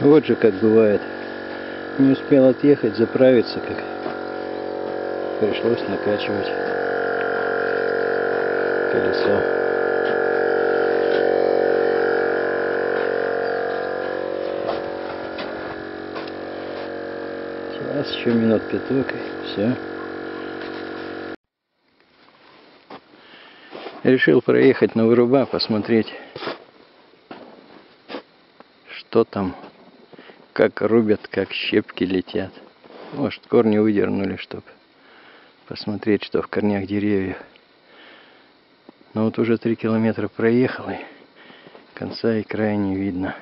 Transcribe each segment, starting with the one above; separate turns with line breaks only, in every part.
Вот же как бывает. Не успел отъехать, заправиться, как пришлось накачивать колесо. Сейчас еще минут пяток и все. Решил проехать на выруба, посмотреть, что там, как рубят, как щепки летят. Может, корни выдернули, чтобы посмотреть, что в корнях деревьев. Но вот уже три километра проехал, и конца и края не видно.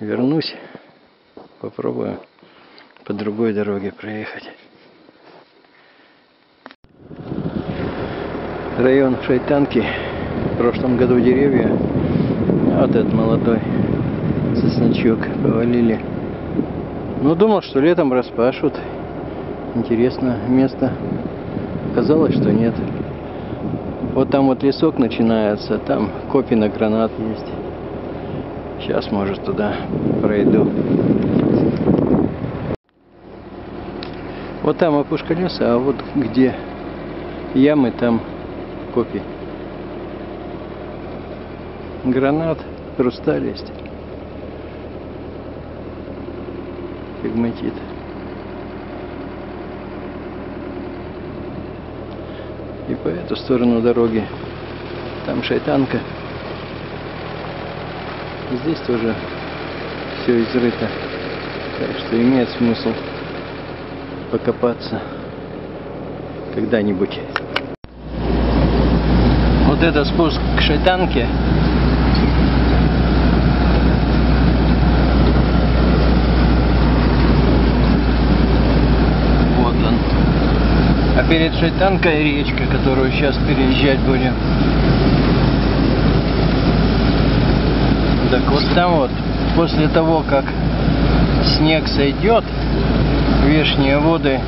Вернусь, попробую по другой дороге проехать. Район Шайтанки. Прошлом году деревья, вот этот молодой сосничок, повалили. Ну, думал, что летом распашут. Интересно место. Оказалось, что нет. Вот там вот лесок начинается, там копина гранат есть. Сейчас, может, туда пройду. Вот там опушка леса, а вот где ямы, там копий. Гранат, хрусталь есть. Пигматит. И по эту сторону дороги там шайтанка. Здесь тоже все изрыто. Так что имеет смысл покопаться когда-нибудь. Вот это спуск к шайтанке. А перед шайтанкой речка, которую сейчас переезжать будем. Так вот там вот, после того, как снег сойдет, верхние воды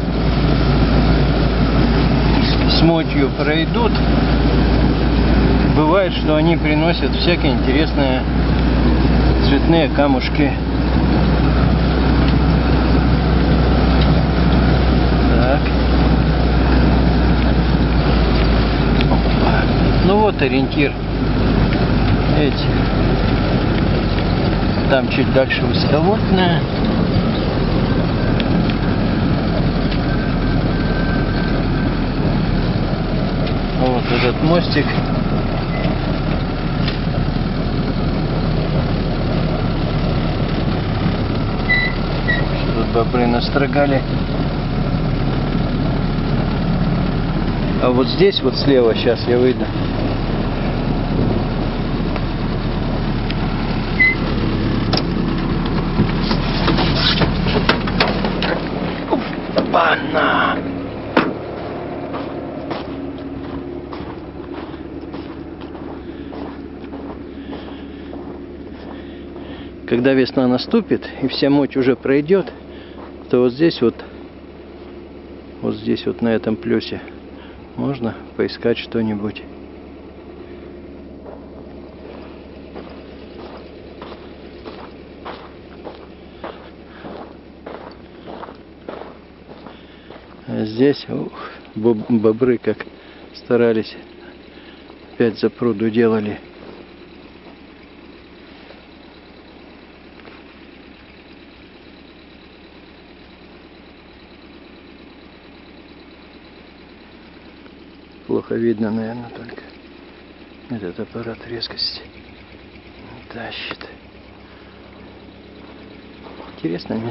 с мочью пройдут, бывает, что они приносят всякие интересные цветные камушки. Так. Опа. Ну вот ориентир. Эти. Там чуть дальше высоковольтная. Вот этот мостик. Тут бобры настрогали. А вот здесь вот слева, сейчас я выйду. Опа-на! Когда весна наступит и вся мочь уже пройдет, то вот здесь вот, вот здесь вот на этом плюсе можно поискать что-нибудь. Здесь ух, боб- бобры как старались, опять за пруду делали. Плохо видно, наверное, только этот аппарат резкости тащит. Интересное место.